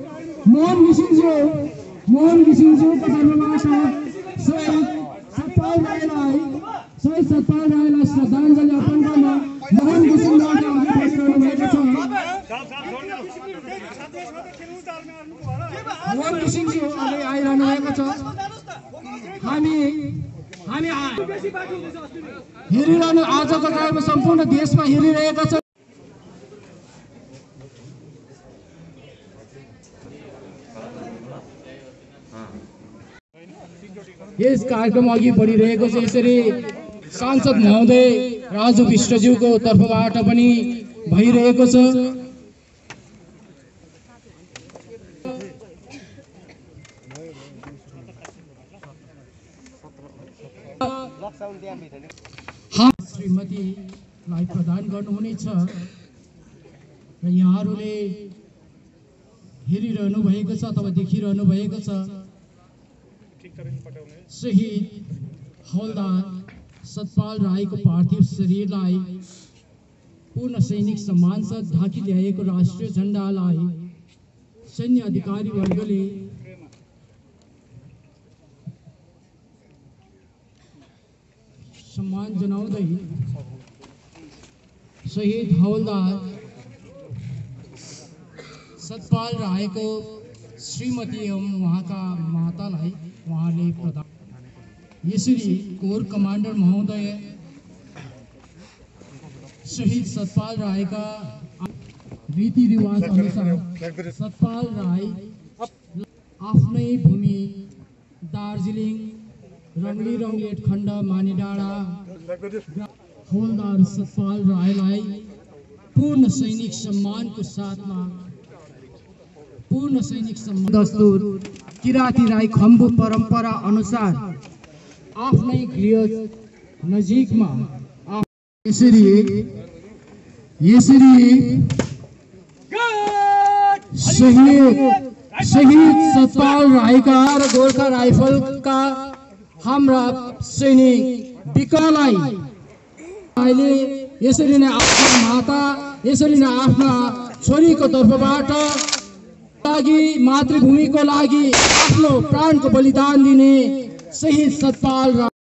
मोहन घिसिङज्यू मोहन शहीद सतपाल राईलाई शहीद सतपाल राईलाई श्रद्धाञ्जली अर्पण गर्न मोहन घिसिङबाट अघि बढिरहनु भएको छ मोहन घिसिङज्यू अघि आइरहनु भएको छ हामी हामी हेरिरहनु आजको कार्यक्रम सम्पूर्ण देशमा हेरिरहेका छन् यस कार्यक्रम अघि बढिरहेको छ यसरी सांसद महोदय राजु विष्टज्यूको तर्फबाट पनि भइरहेको छ। श्रीमतीलाई प्रदान गर्नुहुनेछ र यहाँहरूले हेरिरहनु भएको छ अथवा देखिरहनु भएको छ। शहीद हौलदार सतपाल राय को पार्थिव शरीर लाई। पूर्ण सैनिक सम्मान से ढाकी दया को राष्ट्रीय झंडा लाई। सैन्य ने सम्मान जनाउँदै शहीद हौलदार सतपाल राय को श्रीमती एवं वहाँ का माता लाई। उहाँले प्रदान कोर कमान्डर महोदय शहीद सतपाल राईका रीतिरिवाज अनुसार सतपाल राय आफ्नै भूमि दार्जिलिङ रङ्गली रङ्गलेट खण्ड मानिडाँडा हवलदार सतपाल राईलाई पूर्ण सैनिक सम्मानको साथमा पूर्ण सैनिक सम्मान दस्तुर। किराती राई खम्बु परम्परा अनुसार आफ्नै गृह नजिकमा यसरी यसरी शहीद शहीद सतपाल राईका र गोर्खा राइफलका हाम्रा सैनिक विकलाई अहिले यसरी नै आफ्ना माता यसरी नै आफ्ना छोरीको तर्फबाट लागि लागी लागि आफ्नो प्राणको बलिदान दिने शहीद सतपाल